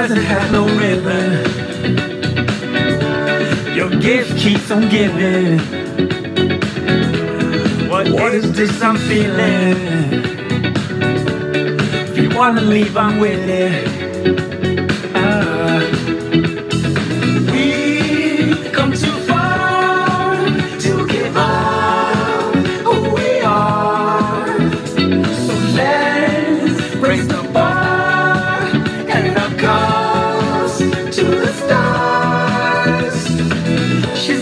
Present has no ribbon. Your gift keeps on giving. What, what is this I'm feeling? If you wanna leave, I'm with it.